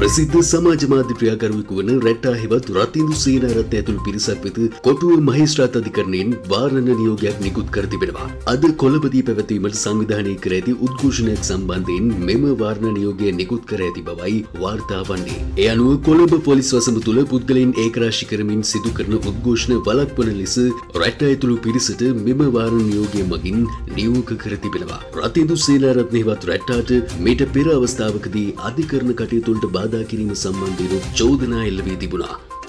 ප්‍රසිද්ධ සමාජ මාධ්‍ය ක්‍රියාකරුවෙකු වන රැට්ටා හෙවත් රතින්දු සේනාරත්න ඇතුළු පිරිසක් වෙත කොටුව මහේස්ත්‍රාත් අධිකරණයෙන් වාරණ නියෝගයක් නිකුත් කර තිබෙනවා. අද කොළඹදී පැවැත්වීමට සංවිධානය කර ඇති උද්ඝෝෂණයක් සම්බන්ධයෙන් මෙම වාරණ නියෝගය නිකුත් කර ඇති බවයි වාර්තා වන්නේ. ඒ අනුව කොළඹ පොලිස් වසම තුළ පුද්ගලයින් ඒකරාශි කරමින් සිදු කරන උද්ඝෝෂණ වළක්වන ලෙස රැට්ටා ඇතුළු පිරිසට මෙම වාරණ නියෝගය මගින් නියෝග කර තිබෙනවා. රතින්දු සේනාරත්න හෙවත් රැට්ටාට මීට පෙර අවස්ථාවකදී අධිකරණ කටයුතුවලට බාධා කිරීම සම්බන්ධයෙන් චෝදනා එල්ල වී තිබුණා.